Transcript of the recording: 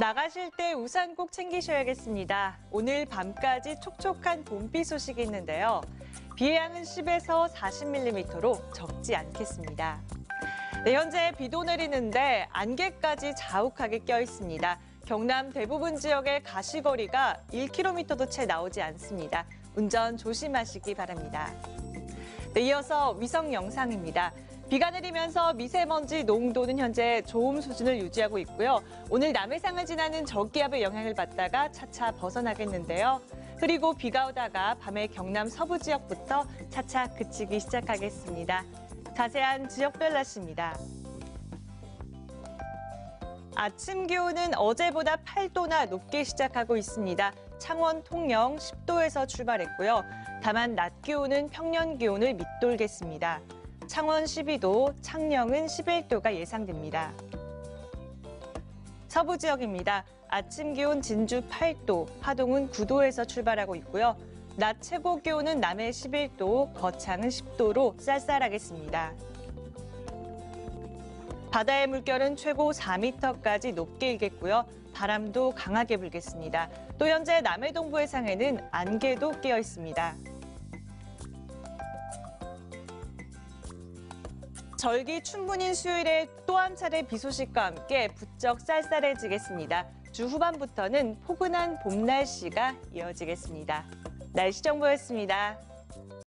나가실 때 우산 꼭 챙기셔야겠습니다. 오늘 밤까지 촉촉한 봄비 소식이 있는데요. 비의 양은 10에서 40mm로 적지 않겠습니다. 네, 현재 비도 내리는데 안개까지 자욱하게 껴 있습니다. 경남 대부분 지역의 가시거리가 1km도 채 나오지 않습니다. 운전 조심하시기 바랍니다. 네, 이어서 위성 영상입니다. 비가 내리면서 미세먼지 농도는 현재 좋음 수준을 유지하고 있고요. 오늘 남해상을 지나는 저기압의 영향을 받다가 차차 벗어나겠는데요. 그리고 비가 오다가 밤에 경남 서부 지역부터 차차 그치기 시작하겠습니다. 자세한 지역별 날씨입니다. 아침 기온은 어제보다 8도나 높게 시작하고 있습니다. 창원, 통영 10도에서 출발했고요. 다만 낮 기온은 평년 기온을 밑돌겠습니다. 창원 12도, 창녕은 11도가 예상됩니다. 서부 지역입니다. 아침 기온 진주 8도, 하동은 9도에서 출발하고 있고요. 낮 최고 기온은 남해 11도, 거창은 10도로 쌀쌀하겠습니다. 바다의 물결은 최고 4m까지 높게 일겠고요. 바람도 강하게 불겠습니다. 또 현재 남해 동부 해상에는 안개도 끼어 있습니다. 절기 춘분인 수요일에 또 한 차례 비 소식과 함께 부쩍 쌀쌀해지겠습니다. 주 후반부터는 포근한 봄 날씨가 이어지겠습니다. 날씨 정보였습니다.